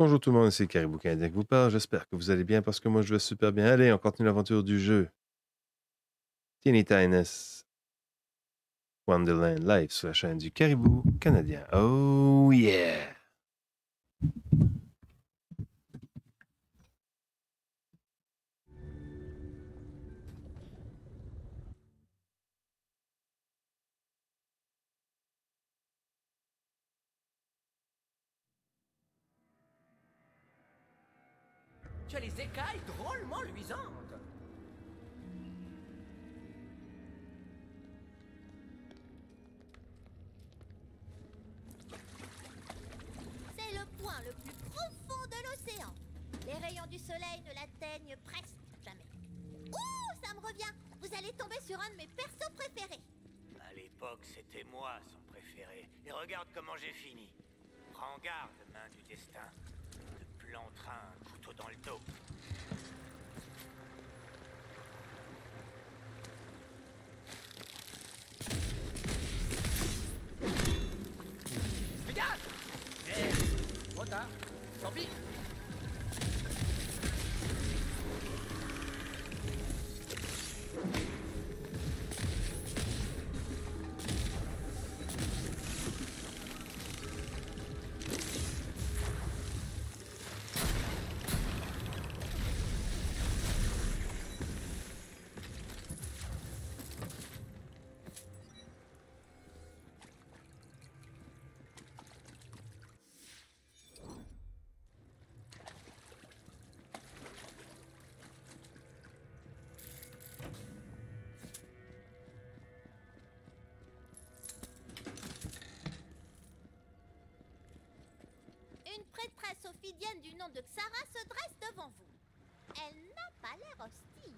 Bonjour tout le monde, c'est Caribou Canadien qui vous parle. J'espère que vous allez bien parce que moi je vais super bien. Allez, on continue l'aventure du jeu. Teeny Tinus Wonderland Live sur la chaîne du Caribou Canadien. Oh yeah! Écailles drôlement luisantes. C'est le point le plus profond de l'océan. Les rayons du soleil ne l'atteignent presque jamais. Ouh, ça me revient. Vous allez tomber sur un de mes persos préférés. À l'époque, c'était moi son préféré. Et regarde comment j'ai fini. Prends garde, main du destin. Te planteras un couteau dans le dos. Fais gaffe Eh, trop tard. Du nom de Xara se dresse devant vous. Elle n'a pas l'air hostile.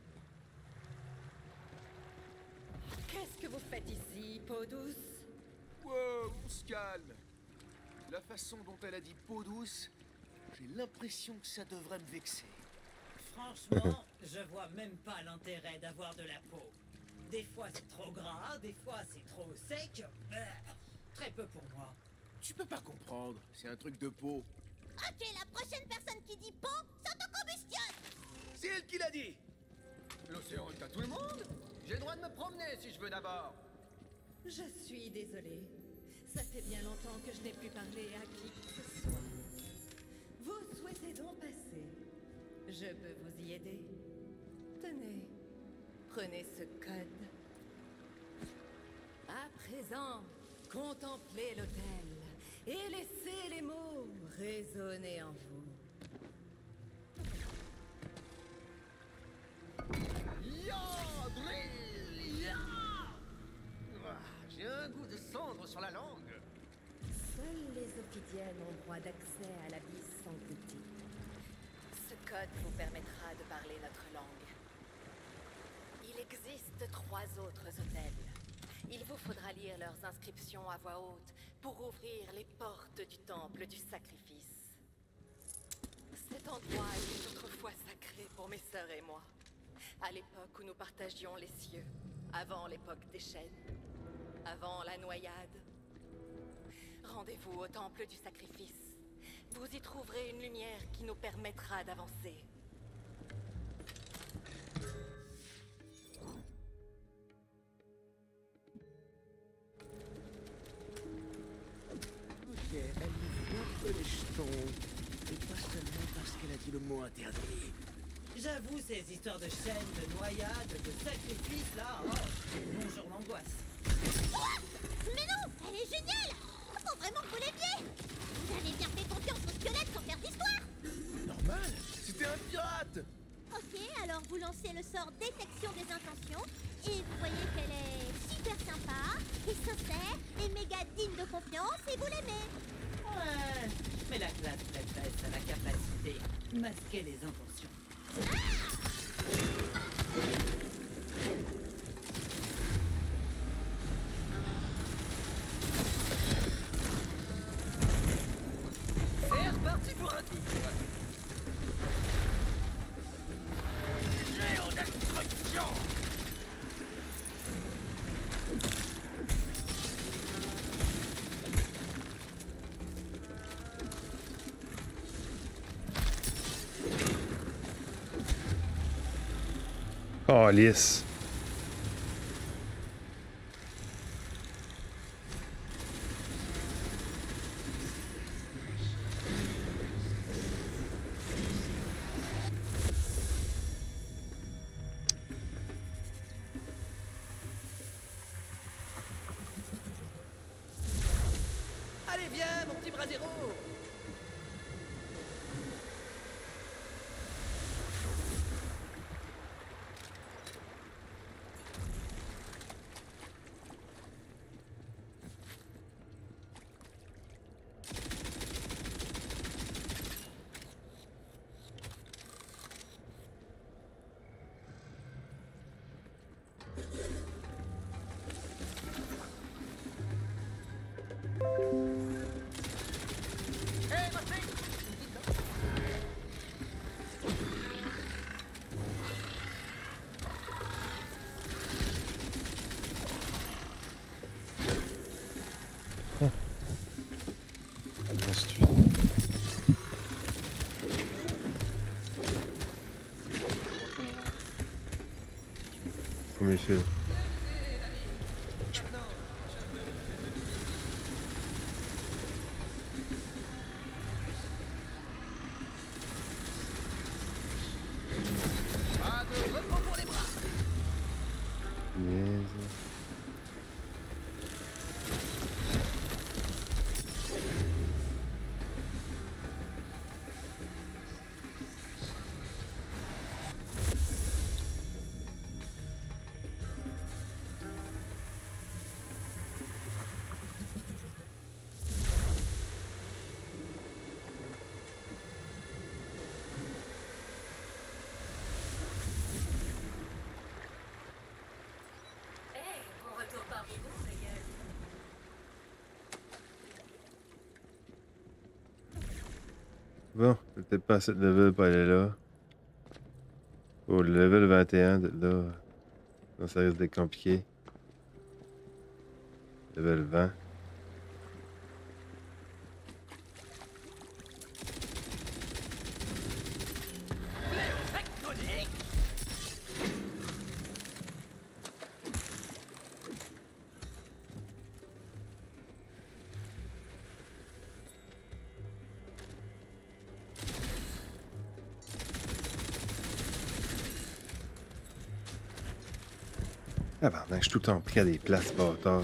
Qu'est-ce que vous faites ici, peau douce? Wow, on se calme. La façon dont elle a dit peau douce, j'ai l'impression que ça devrait me vexer. Franchement, je vois même pas l'intérêt d'avoir de la peau. Des fois c'est trop gras, des fois c'est trop sec. Bah, Très peu pour moi. Tu peux pas comprendre, c'est un truc de peau. Ok, la prochaine personne qui dit bon s'autocombustionne C'est elle qui l'a dit L'océan est à tout le monde J'ai le droit de me promener si je veux d'abord Je suis désolée. Ça fait bien longtemps que je n'ai plus parlé à qui que ce soit. Vous souhaitez donc passer Je peux vous y aider. Tenez, prenez ce code. À présent, contemplez l'hôtel et laissez les mots résonner en vous. Ah, J'ai un goût de cendre sur la langue Seules les ophidiennes ont droit d'accès à l'abysse sanctique. Ce code vous permettra de parler notre langue. Il existe trois autres hôtels. Il vous faudra lire leurs inscriptions à voix haute pour ouvrir les portes du temple du sacrifice. Cet endroit était autrefois sacré pour mes sœurs et moi. À l'époque où nous partagions les cieux. Avant l'époque des chaînes. Avant la noyade. Rendez-vous au temple du sacrifice. Vous y trouverez une lumière qui nous permettra d'avancer. Mot interdit. J'avoue, ces histoires de chaînes, de noyades, de sacrifices, là, oh, bonjour l'angoisse. Mais non, elle est géniale Faut vraiment que vous l'aimiez Vous avez bien fait confiance au squelette sans faire d'histoire Normal C'était un pirate Ok, alors vous lancez le sort détection des intentions et vous voyez qu'elle est super sympa et sincère et méga digne de confiance et vous l'aimez. Ouais, mais la classe prêtresse a la capacité de masquer les intentions. Allez, viens, mon petit brasero Bon, peut-être pas assez de level pour aller là. Oh, le level 21 de là. Non, ça risque d'être compliqué. Level 20. Tout le temps à des places bâtards.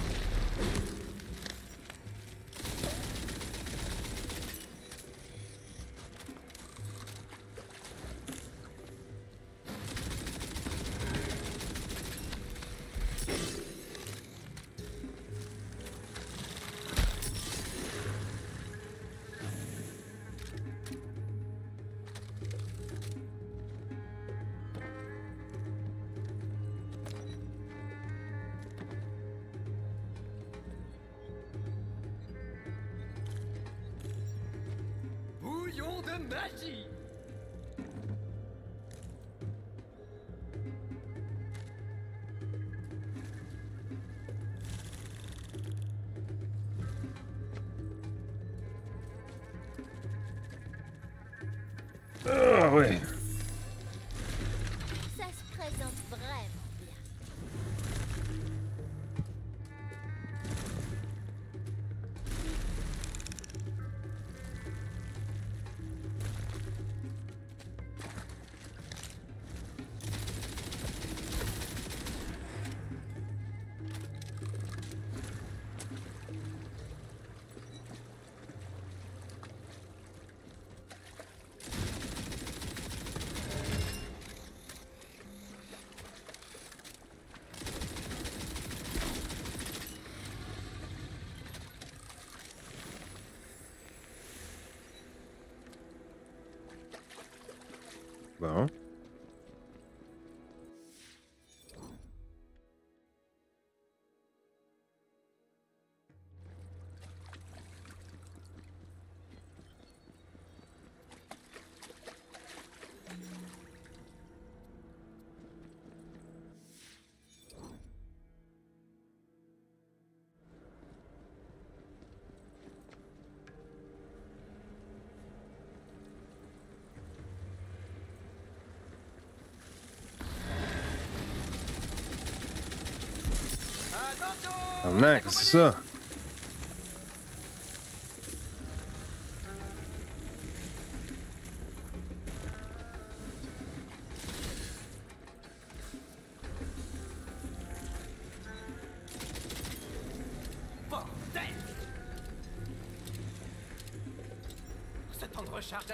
Bon.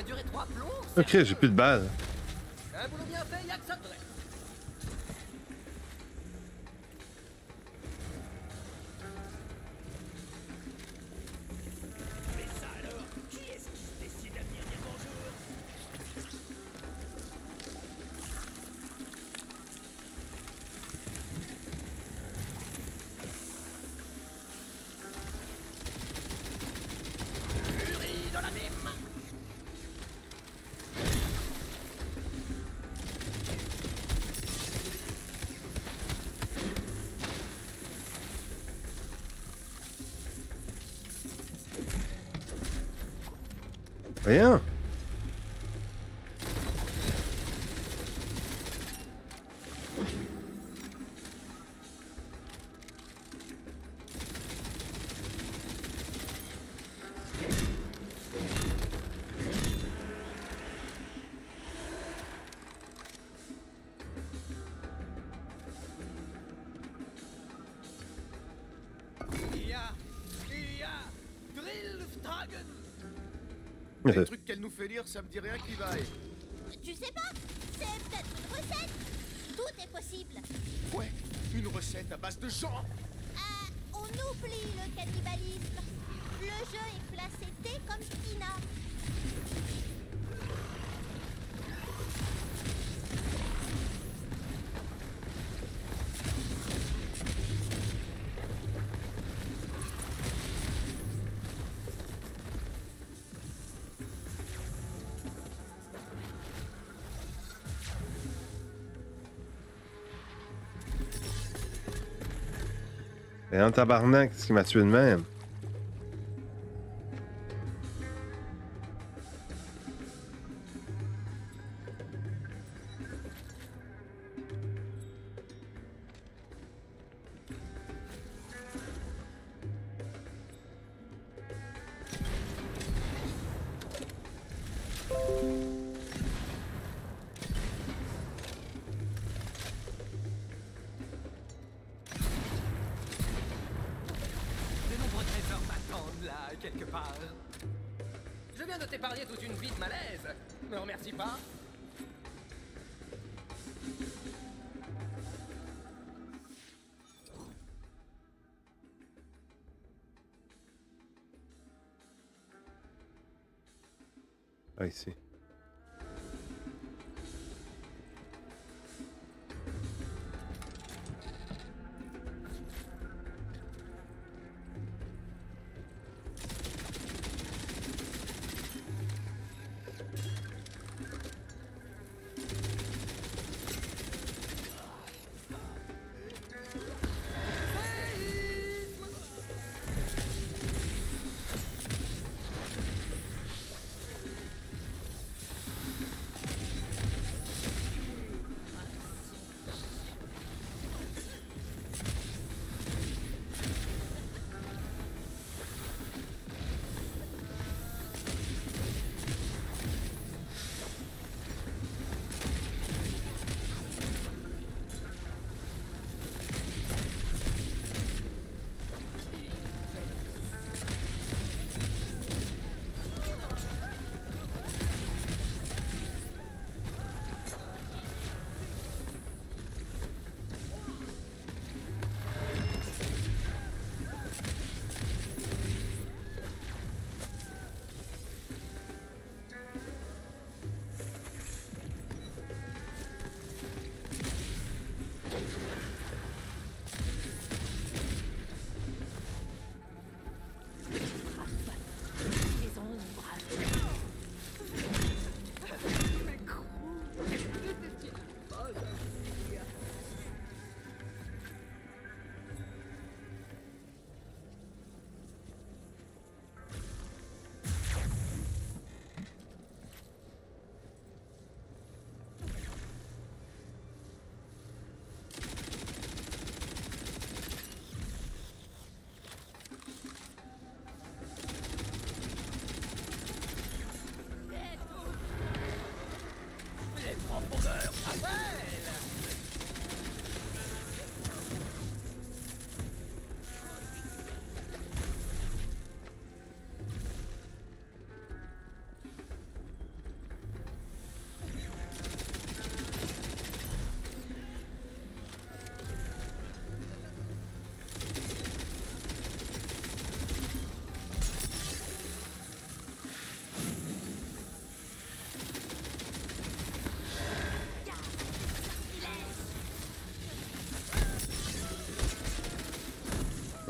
Duré trois plombs Ok, j'ai plus de balles. Yeah. Les trucs qu'elle nous fait lire, ça me dit rien qui vaille. Tu sais pas C'est peut-être une recette Tout est possible Ouais, une recette à base de gens Euh, on oublie le cannibalisme. Le jeu est placé T comme Tina. Et un tabarnak, ce qui m'a tué de même. De t'épargner toute une vie de malaise. Me remercie pas.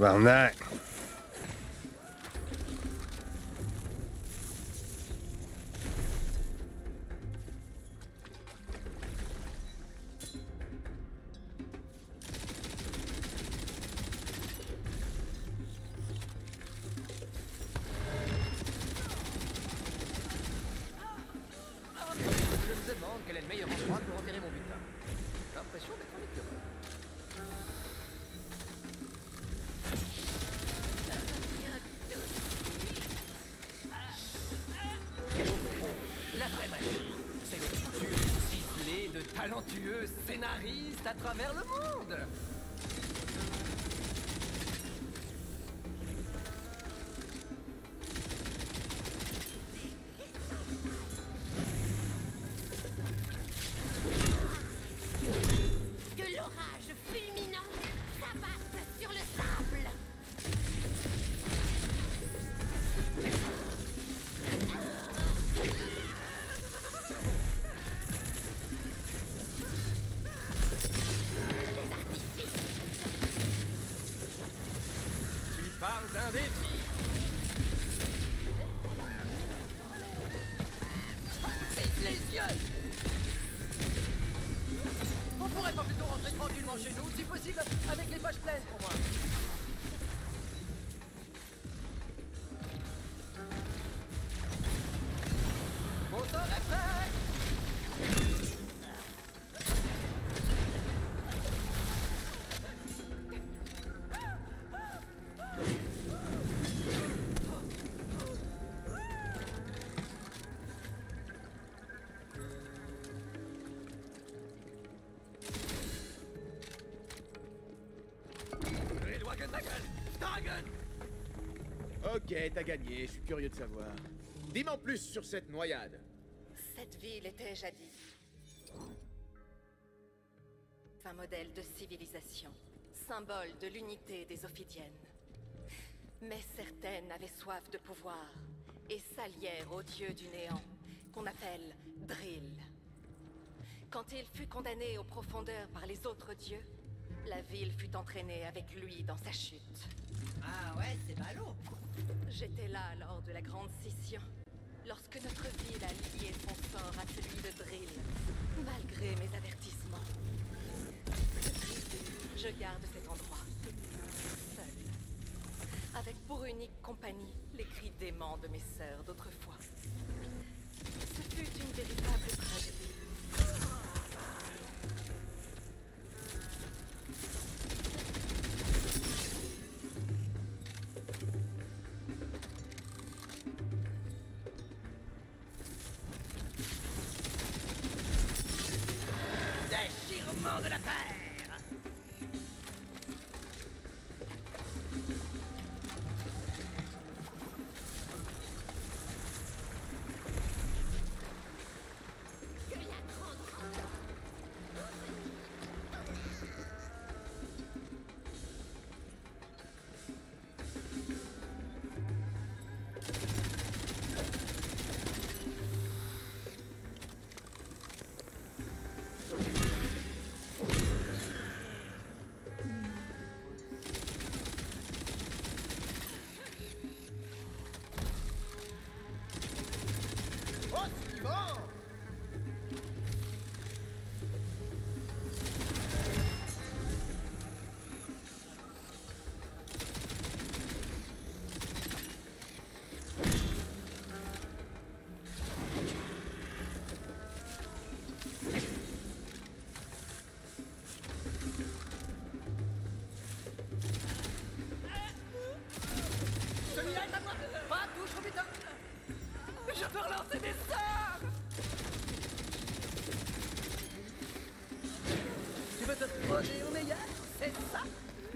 Tabarnak! Je talentueux scénaristes à travers le monde. Ok, t'as gagné, je suis curieux de savoir. Dis-moi plus sur cette noyade. Cette ville était jadis un modèle de civilisation, symbole de l'unité des Ophidiennes. Mais certaines avaient soif de pouvoir et s'allièrent au dieu du néant, qu'on appelle Drill. Quand il fut condamné aux profondeurs par les autres dieux, la ville fut entraînée avec lui dans sa chute. Ah ouais, c'est ballot. J'étais là lors de la grande scission, lorsque notre ville a lié son sort à celui de Drill, malgré mes avertissements. Je garde cet endroit, seul, avec pour unique compagnie les cris déments de mes sœurs d'autrefois. Ce fut une véritable tragédie.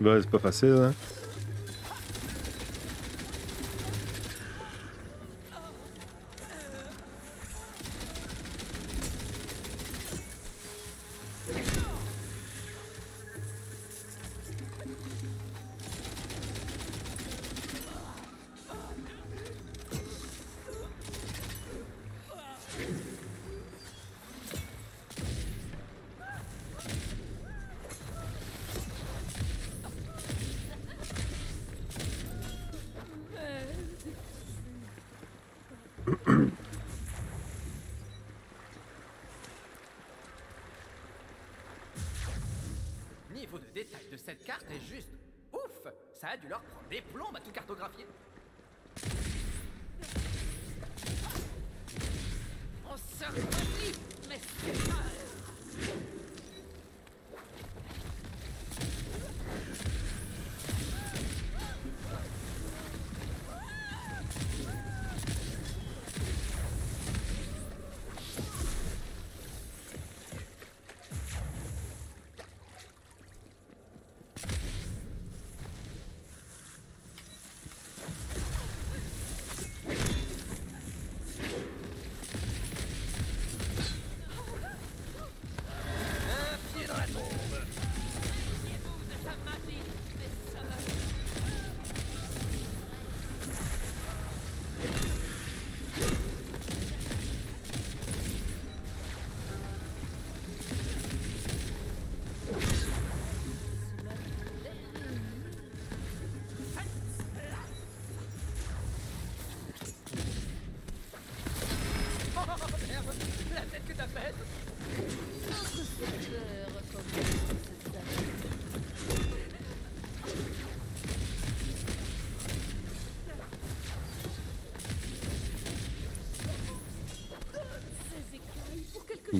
Bah, c'est pas facile, hein?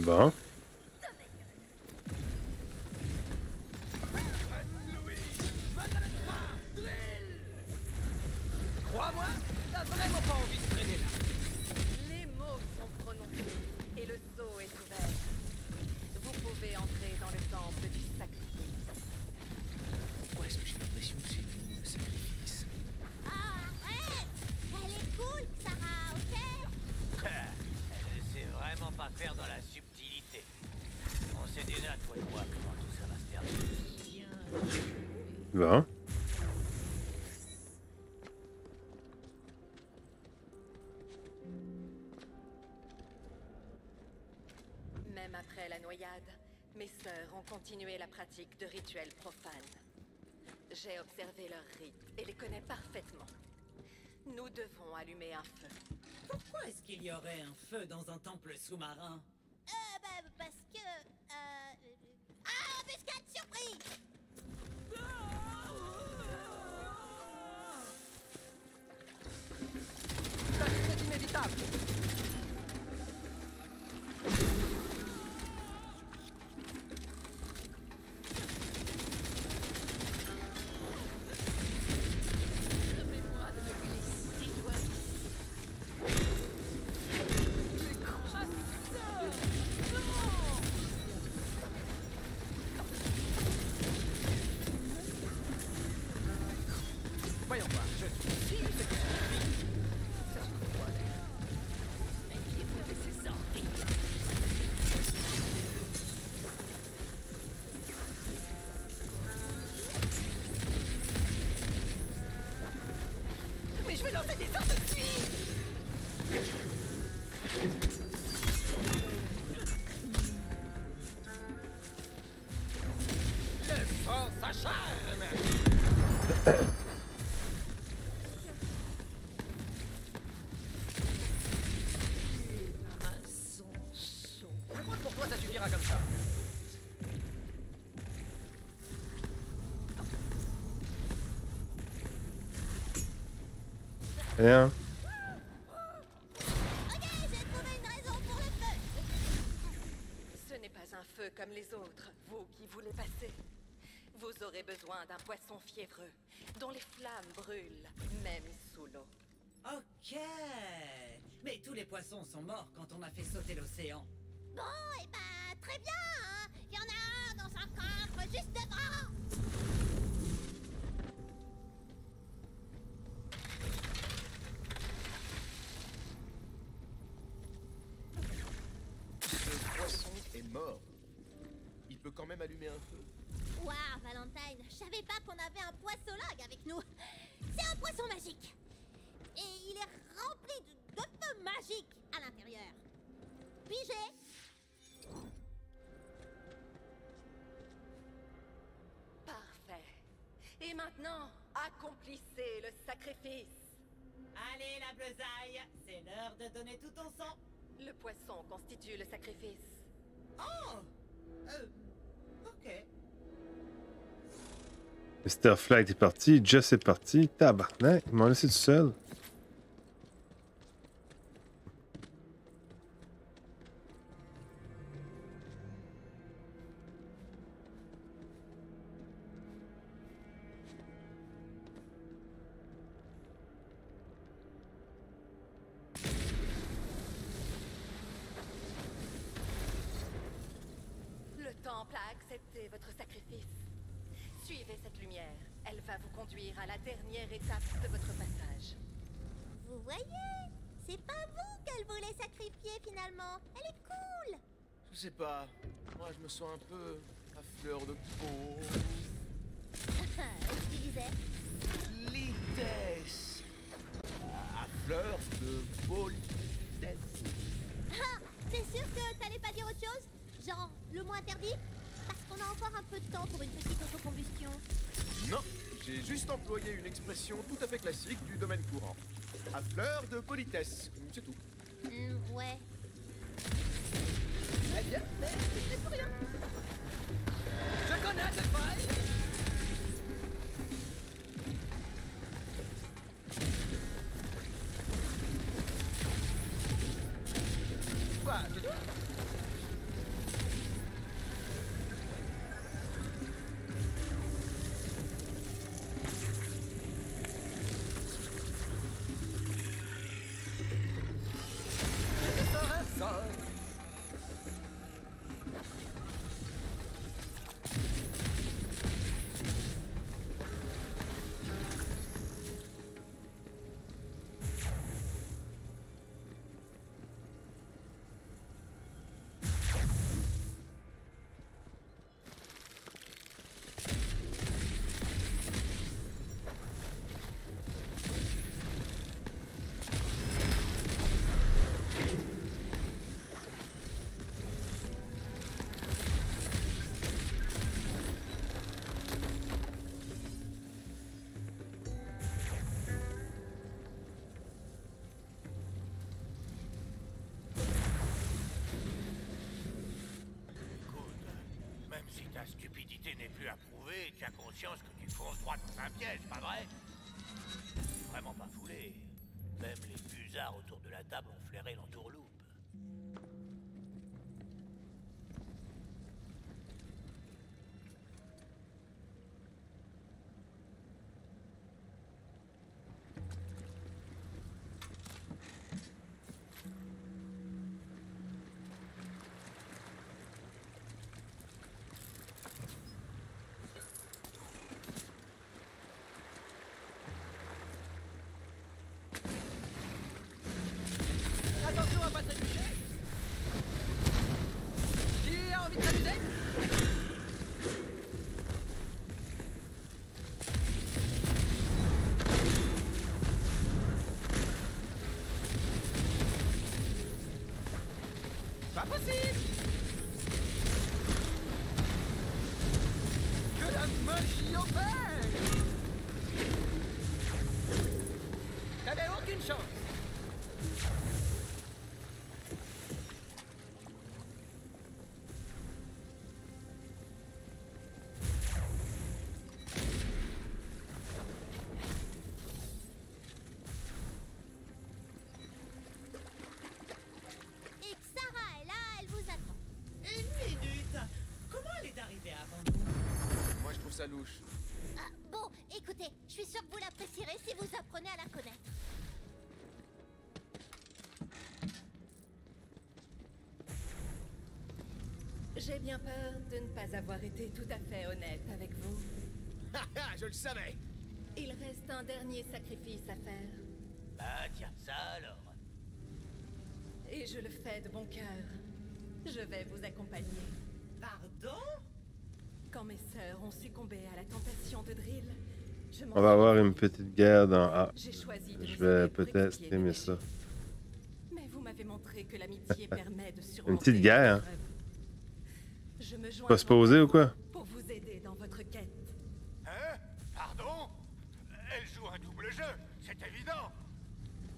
Bon. Même après la noyade, mes sœurs ont continué la pratique de rituels profanes. J'ai observé leurs rites et les connais parfaitement. Nous devons allumer un feu. Pourquoi est-ce qu'il y aurait un feu dans un temple sous-marin? Feu comme les autres, vous qui voulez passer. Vous aurez besoin d'un poisson fiévreux, dont les flammes brûlent, même sous l'eau. Ok Mais tous les poissons sont morts quand on a fait sauter l'océan. Bon, et bah, très bien, hein Il y en a un dans un coffre juste devant Le poisson est mort. Il peut quand même allumer un feu. Waouh, Valentine, je savais pas qu'on avait un poissologue avec nous C'est un poisson magique Et il est rempli de, de feu magique à l'intérieur Pigé Parfait. Et maintenant, accomplissez le sacrifice. Allez, la besaille C'est l'heure de donner tout ton sang Le poisson constitue le sacrifice. Oh Euh... Mr. Flight est parti, Jess est parti, tabarnak, ils m'ont laissé tout seul. Finalement. Elle est cool. Je sais pas. Moi, je me sens un peu à fleur de peau. tu disais Litesse. À fleur de politesse. Ah T'es sûr que t'allais pas dire autre chose? Genre, le mot interdit? Parce qu'on a encore un peu de temps pour une petite autocombustion. Non, j'ai juste employé une expression tout à fait classique du domaine courant. À fleur de politesse, c'est tout. Hmm, ouais. Eh bien, mais c'est pour rien. Je connais cette faille. As conscience que tu fonces droit dans un piège, pas vrai? Vraiment pas foulé. Même les busards autour de la table ont flairé l'entourloupe. Attention à pas trébucher Qui a envie de s'amuser Pas Louche. Ah, bon, écoutez, je suis sûre que vous l'apprécierez si vous apprenez à la connaître. J'ai bien peur de ne pas avoir été tout à fait honnête avec vous. Haha, je le savais. Il reste un dernier sacrifice à faire. Bah tiens, ça alors. Et je le fais de bon cœur. Je vais vous accompagner. Pardon? Quand mes sœurs ont succombé à la tentation de Drill, je m'en On va avoir suis une petite guerre dans A. J'ai choisi de Je vais peut-être aimer ça. Mais vous m'avez montré que l'amitié permet de surmonter Une petite guerre, hein. Je me joins Pas se poser ou quoi? pour vous aider dans votre quête. Hein? Pardon? Elle joue un double jeu, c'est évident.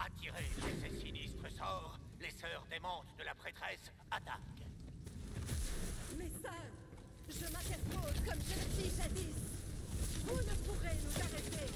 Attirez de ces sinistres sorts, les sœurs démentes de la prêtresse attaquent. Mes sœurs, je m'interpose comme je le suis jadis. Vous ne pourrez nous arrêter.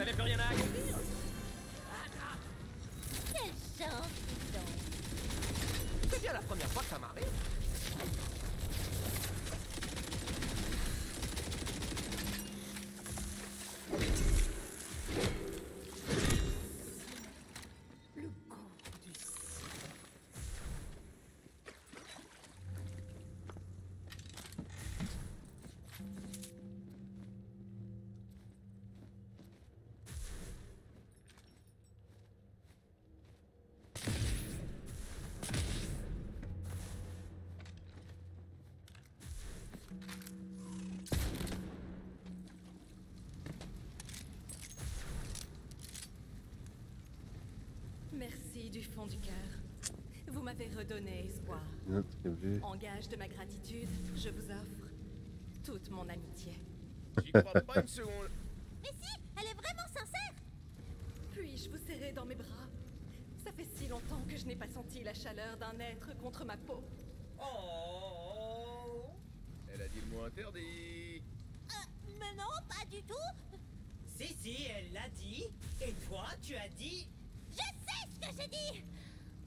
T'avais plus rien à accueillir. Du fond du cœur. Vous m'avez redonné espoir. Prévue. En gage de ma gratitude, je vous offre toute mon amitié. J'y crois pas une seconde. Mais si, elle est vraiment sincère. Puis-je vous serrer dans mes bras Ça fait si longtemps que je n'ai pas senti la chaleur d'un être contre ma peau. Oh Elle a dit le mot interdit. Euh, mais non, pas du tout. Si, si, elle l'a dit. Et toi, tu as dit... Je sais ce que j'ai dit.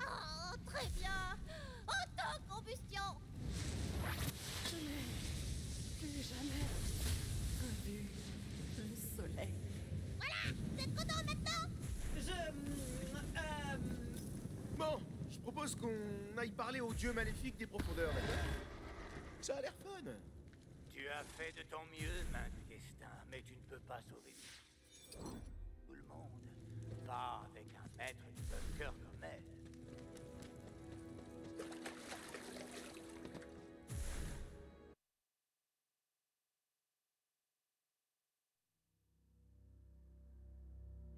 Oh, très bien. Autocombustion. Je n'ai plus jamais revu le soleil. Voilà, vous êtes content maintenant Je... Euh... Bon, je propose parler au dieu maléfique des profondeurs, Ça a l'air fun. Tu as fait de ton mieux, main du destin, mais tu ne peux pas sauver tout le monde. Pas avec un maître du bunker comme elle.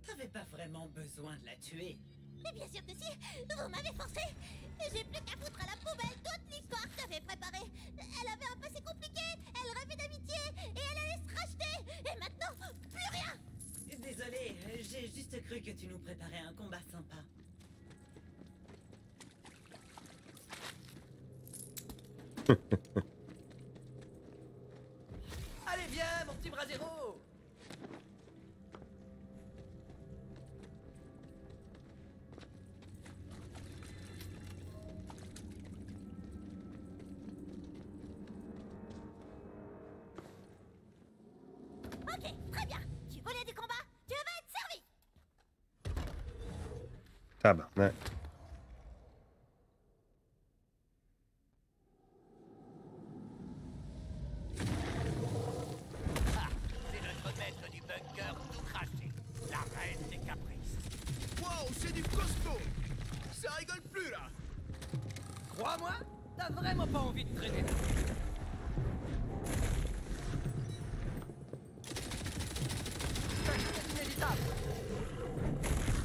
T'avais pas vraiment besoin de la tuer. Mais bien sûr que si, vous m'avez forcé. J'ai plus qu'à foutre à la poubelle toute l'histoire que j'avais préparée. Elle avait un passé compliqué, elle rêvait d'amitié, et elle allait se racheter. Et maintenant, plus rien. Désolé, j'ai juste cru que tu nous préparais un combat sympa. C'est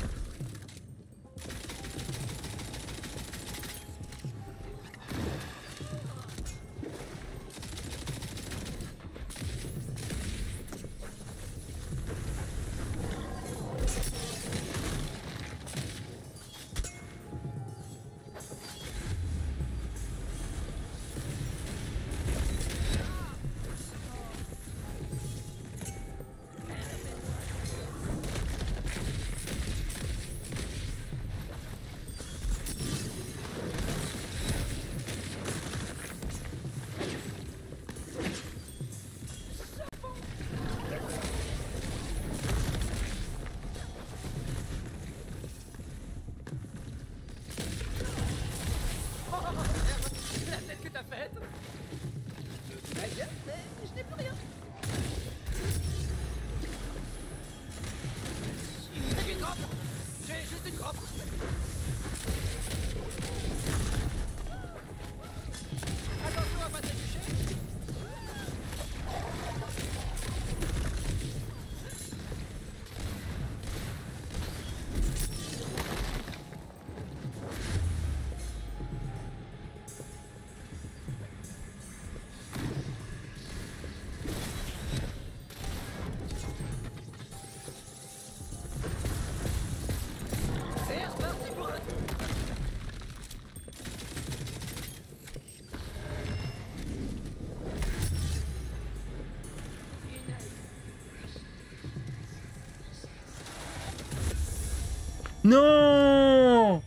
Non!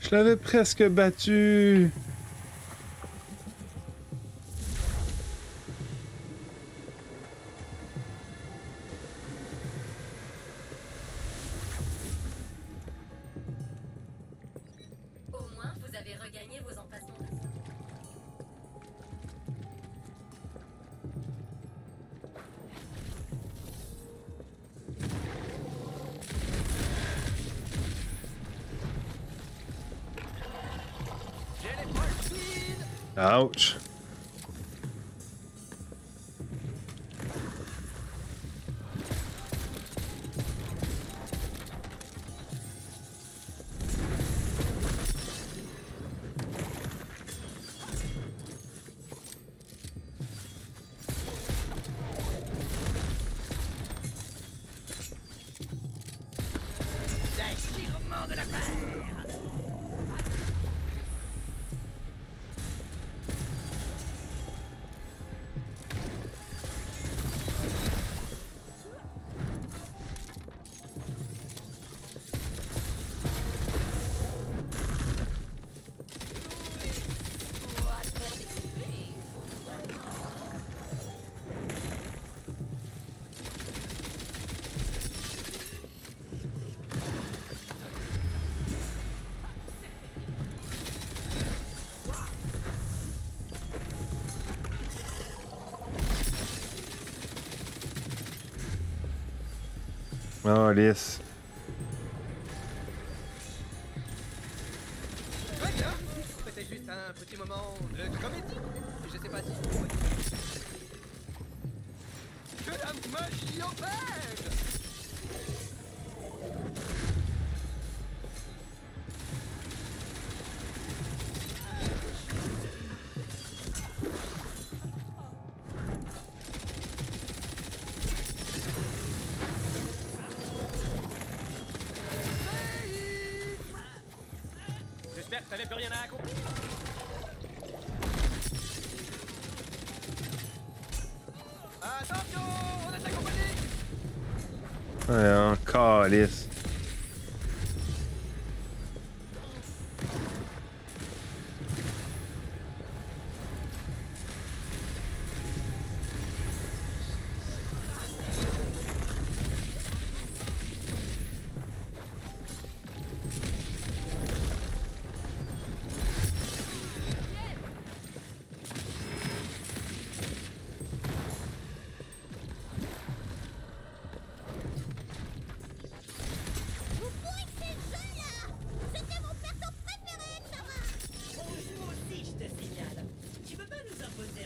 Je l'avais presque battu C'était juste un petit moment de comédie. Je sais pas si. Que la magie opère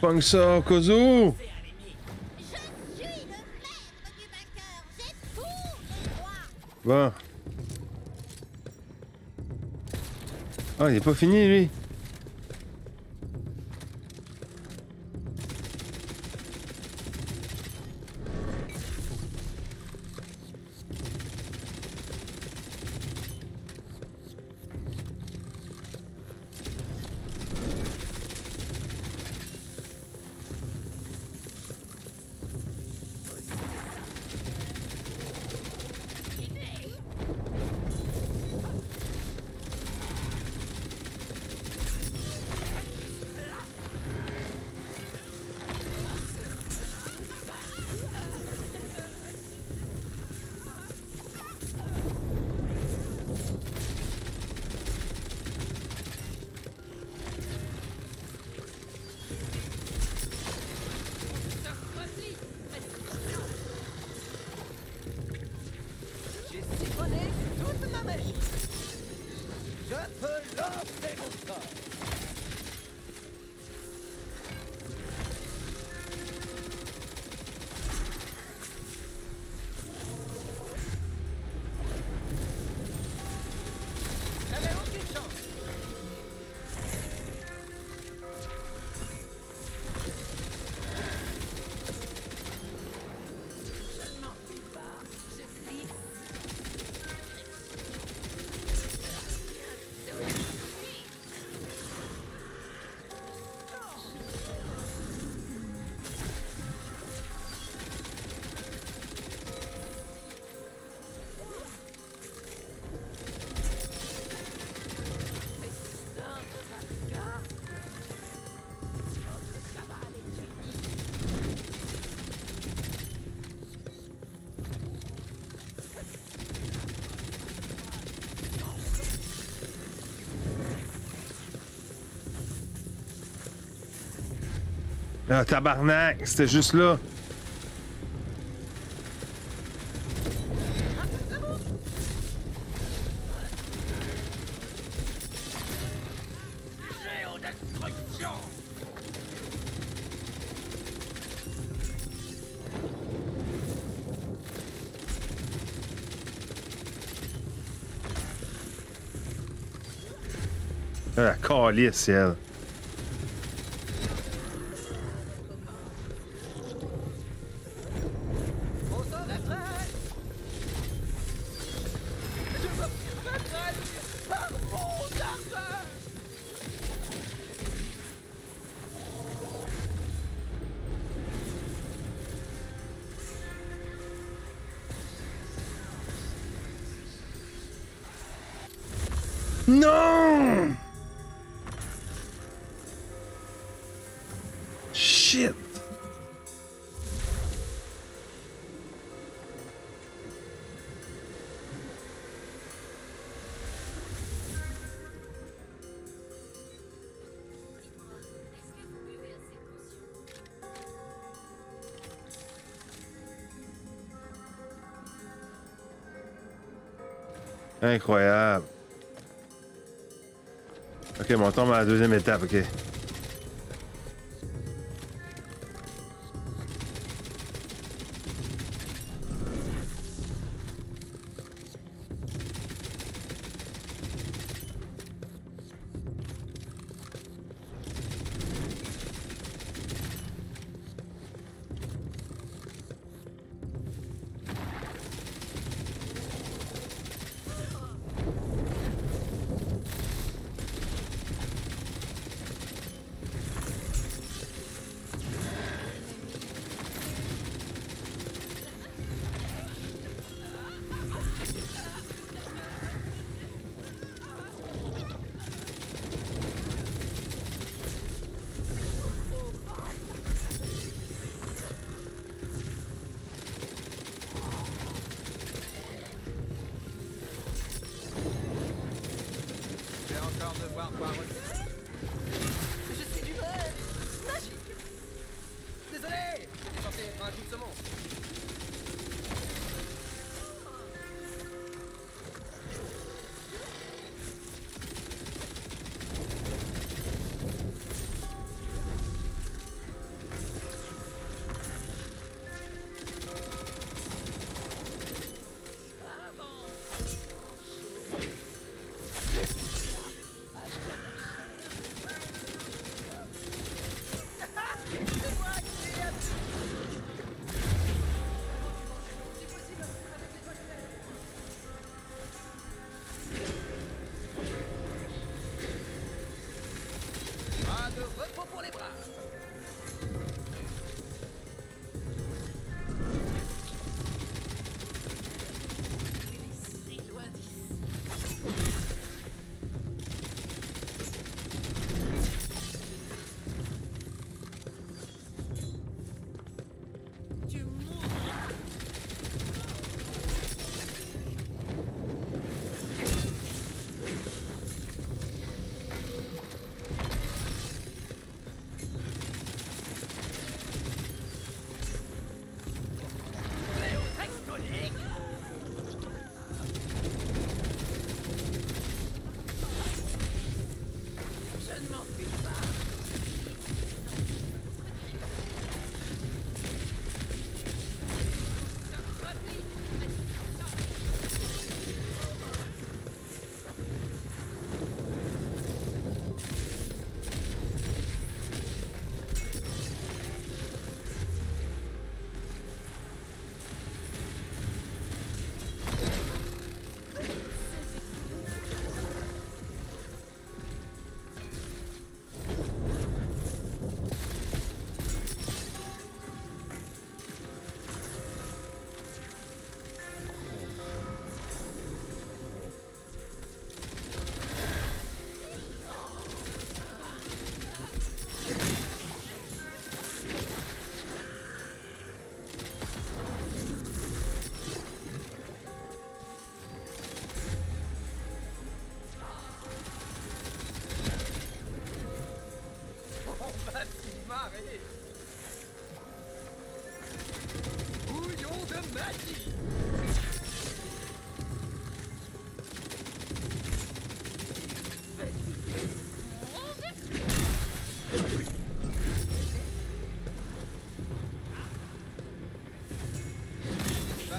punk ça, Kozo Bon. Ah, il est pas fini, lui Ah, tabarnak, c'était juste là. Ah, calice, elle. Incroyable. Ok, mais on tombe à la deuxième étape, ok.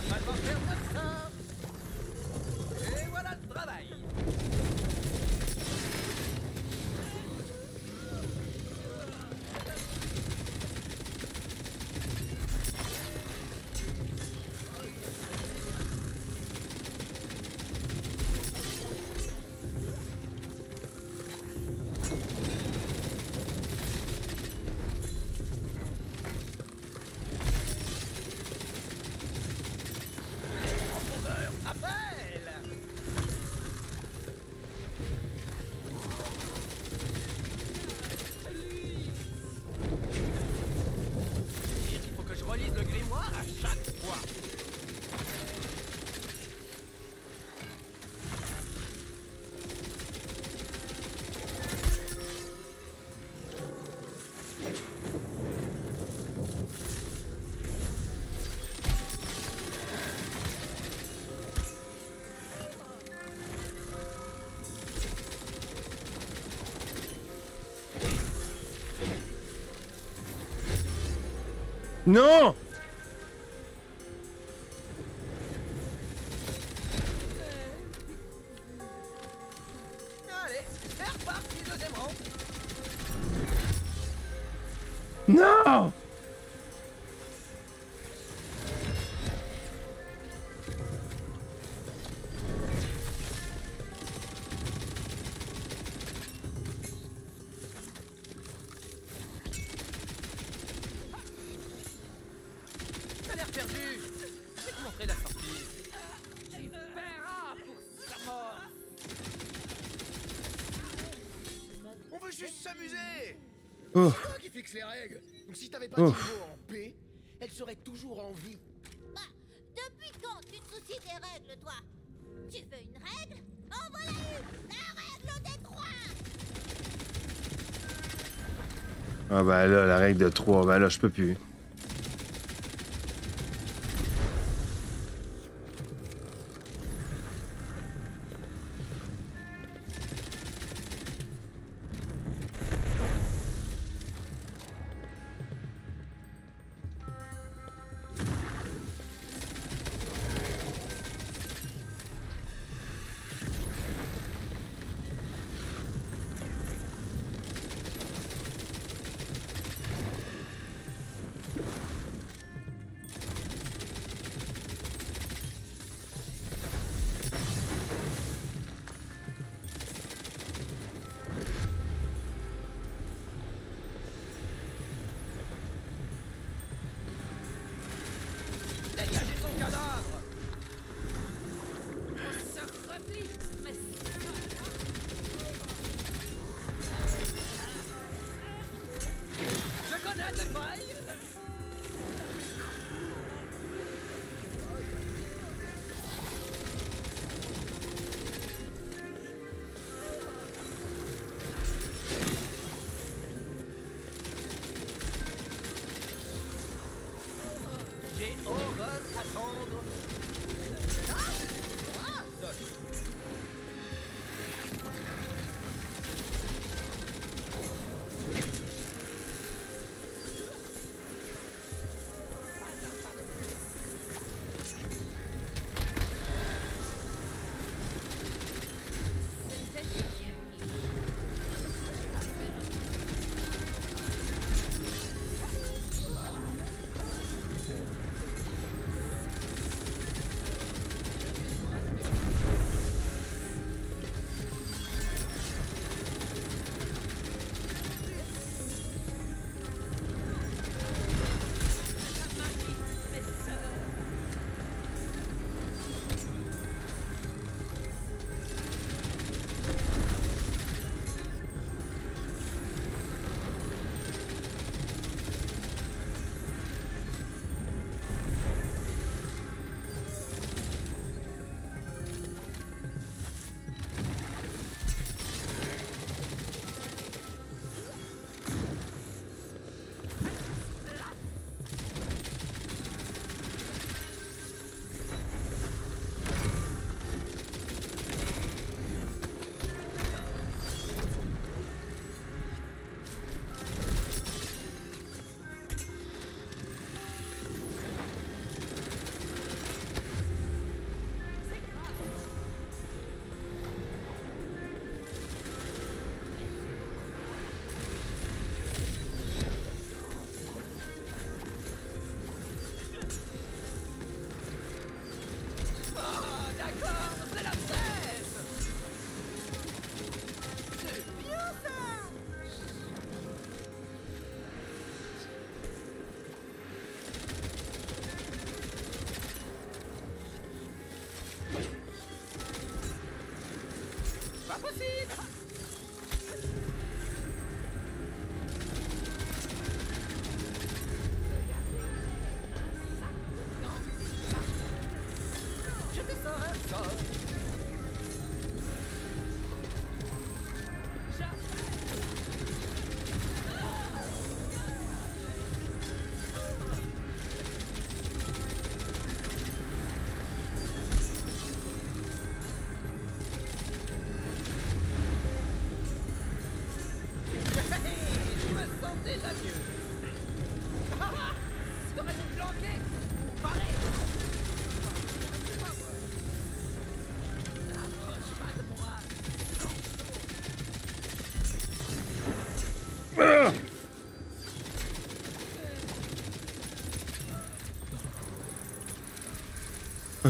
Va falloir Non juste s'amuser. Oh, C'est toi qui fixe les règles. Donc si t'avais pas Oh. En paix, elle serait toujours en vie. Bah, depuis quand tu te soucies des règles, toi? Tu veux une règle? En voilà une! La règle des trois! Ah ben là, la règle de 3, ben là, je peux plus.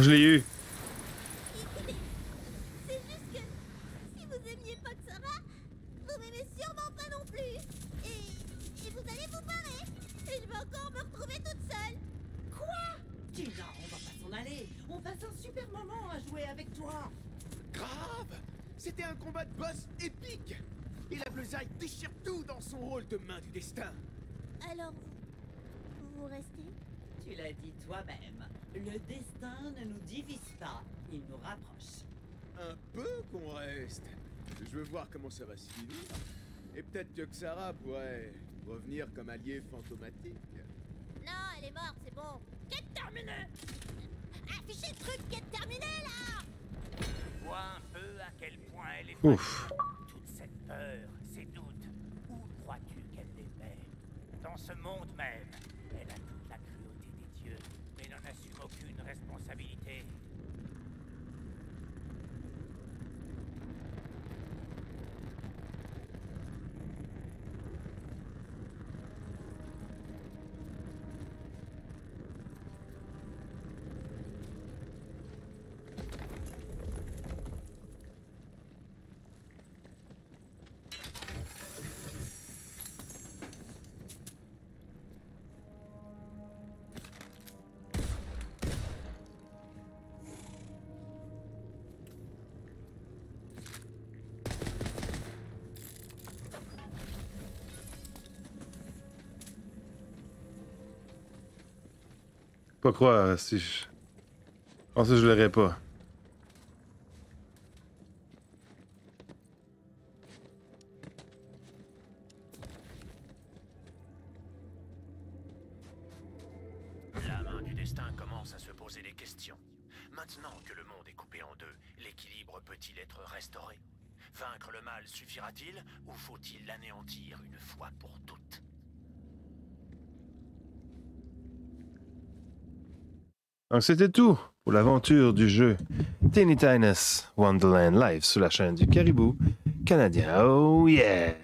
Je l'ai eu. Je veux voir comment ça va se finir. Et peut-être que Xara pourrait revenir comme allié fantomatique. Non, elle est morte, c'est bon. Quête terminée Affichez le truc, quête terminée là vois un peu à quel point elle est Ouf. Toute cette peur, ces doutes, où crois-tu qu'elle les met? Dans ce monde même, elle a toute la cruauté des dieux, mais n'en assume aucune responsabilité. Pas croire si je. Je pense que je l'aurais pas. Donc c'était tout pour l'aventure du jeu Teeny Tinus Wonderland Live sur la chaîne du Caribou canadien. Oh yeah!